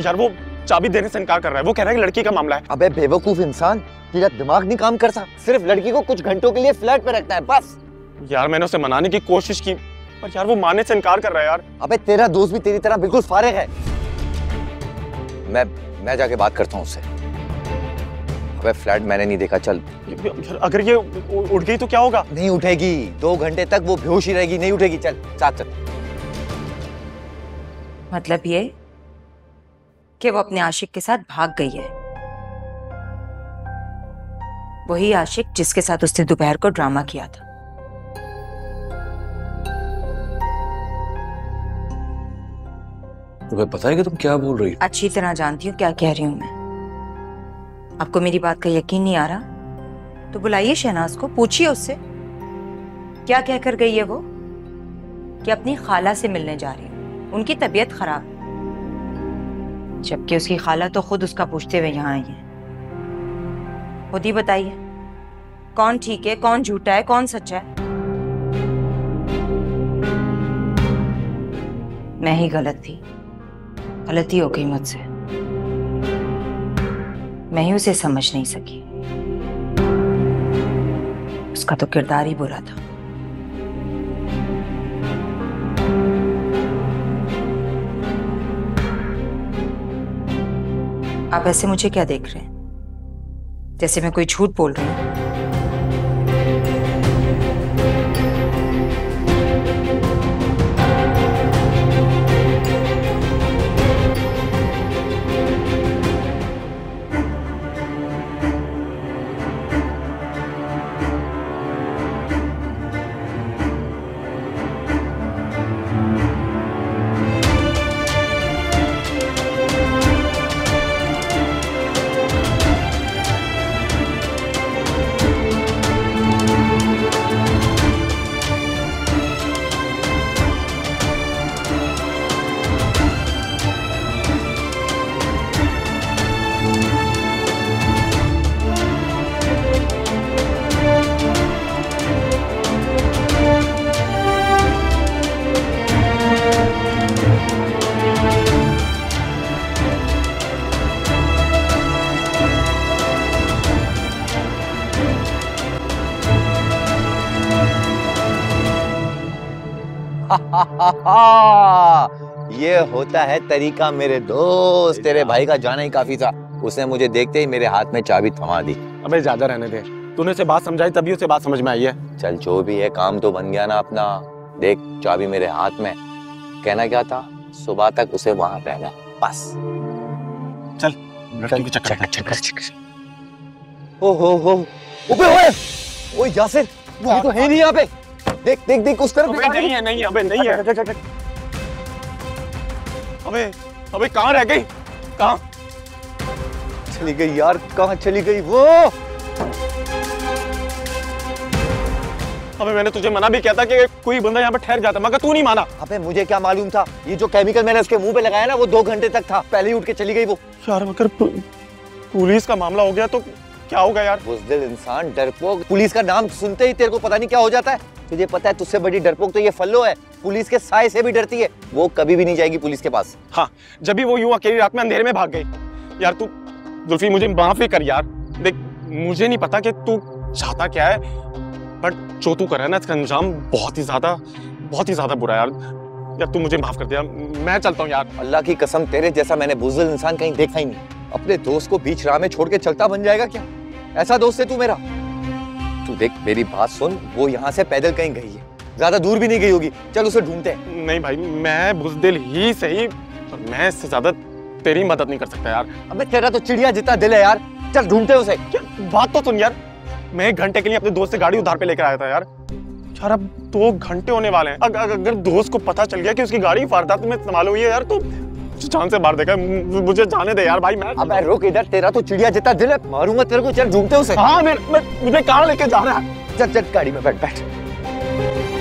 यार वो चाबी देने से इनकार कर रहा है। वो कह रहा है कि लड़की का मामला है। अबे बेवकूफ़ इंसान तेरा दिमाग नहीं काम करता सिर्फ़ लड़की को कुछ घंटों के लिए फ्लैट पे रखना है बस। यार मैंने उसे मनाने की कोशिश की पर यार वो मानने से इनकार कर रहा है यार। अबे तेरा दोस्त भी तेरी तरह बिल्कुल फारिग है। मैं मैं जाके बात करता हूँ उससे। अबे फ्लैट मैंने नहीं देखा चल। यार अगर ये उठ गई तो क्या होगा? नहीं उठेगी। दो घंटे तक वो बेहोश ही रहेगी नहीं उठेगी। चल साथ चल। मतलब ये कि वो अपने आशिक के साथ भाग गई है। वही आशिक जिसके साथ उसने दोपहर को ड्रामा किया था। तुम्हें पता है कि तुम क्या बोल रही हो? अच्छी तरह जानती हूँ क्या कह रही हूँ मैं। आपको मेरी बात का यकीन नहीं आ रहा? तो बुलाइए शहनाज को पूछिए उससे। क्या कह कर गई है वो? कि अपनी खाला से मिलने जा रही है। उनकी तबीयत खराब। है जबकि उसकी खाला तो खुद उसका पूछते हुए यहाँ आई है। खुद ही बताइए, कौन ठीक है, कौन झूठा है, कौन सच्चा है? मैं ही गलत थी। गलती हो गई मुझसे। मैं ही उसे समझ नहीं सकी। उसका तो किरदार ही बुरा था। आप ऐसे मुझे क्या देख रहे हैं? जैसे मैं कोई झूठ बोल रही हूँ। ये होता है तरीका मेरे दोस्त तेरे भाई का जाना ही काफ़ी था। उसने मुझे देखते ही मेरे हाथ में चाबी थमा दी। अबे ज़्यादा रहने दे। तूने उसे बात समझाई तभी उसे बात समझ में आई है। चल जो भी है काम तो बन गया ना अपना। देख चाबी मेरे हाथ में। कहना क्या था? सुबह तक उसे वहाँ रहना। बस। चल लड़की के चक्कर में। ओ हो हो ओबे ओए ओए यासिर ये तो है नहीं यहाँ पे। देख देख देख उस तरफ़ नहीं है नहीं है अबे नहीं है। अबे अबे कहाँ रह गई? कहाँ? चली गई यार कहाँ चली गई वो? अबे मैंने तुझे मना भी किया था कि कोई बंदा यहाँ पे ठहर जाता मगर तू नहीं माना। अबे मुझे क्या मालूम था? ये जो केमिकल मैंने उसके मुँह पे लगाया ना वो दो घंटे तक था। पहले ही उठ के चली गई वो। यार अगर पु- पुलिस का मामला हो गया तो क्या होगा यार? बुजदिल इंसान डरपोक पुलिस का नाम सुनते ही तेरे को पता नहीं क्या हो जाता है। तुझे पता है तुझसे बड़ी डरपोक तो ये फल्लो है। पुलिस के साय से भी डरती है। वो कभी भी नहीं जाएगी पुलिस के पास। हाँ जब भी वो यूँ अकेली रात में अंधेरे में भाग गई। यार तू जुल्फी मुझे माफ़ी कर यार। देख मुझे नहीं पता कि तू चाहता क्या है बट जो तू कर रहा है ना इसका अंजाम बहुत ही ज़्यादा बहुत ही ज़्यादा बुरा यार। यार तू मुझे माफ़ कर दिया मैं चलता हूँ यार। अल्लाह की कसम तेरे जैसा मैंने बुज़ुर्ग इंसान कहीं देखा ही नहीं। अपने दोस्त को बीच राह में छोड़ के चलता बन जाएगा क्या? ऐसा दोस्त है तू मेरा। तू देख मेरी बात सुन वो यहाँ से पैदल कहीं गई है। ज़्यादा दूर भी नहीं गई होगी। चल उसे ढूंढते हैं। नहीं भाई मैं बुजदिल ही सही पर मैं इससे ज़्यादा तेरी मदद नहीं कर सकता यार। अबे तेरा तो चिड़िया जितना दिल है यार। चल ढूंढते हैं उसे। क्या बात तो सुन यार। मैं एक घंटे के लिए अपने दोस्त से गाड़ी उधार पे लेकर आया था यार। यार अब दो घंटे होने वाले हैं। अग, अग, अगर दोस्त को पता चल गया कि उसकी गाड़ी वारदात में इस्तेमाल हुई है यार तो जान से बाहर देखा मुझे जाने दे यार भाई मैं अबे रुक इधर तेरा तो चिड़िया जितना दिल है मारूँगा तेरे को चल झूमते हैं उसे। हाँ मैं, मैं मुझे कहाँ लेके जा रहा है। चल चल गाड़ी में बैठ बैठ।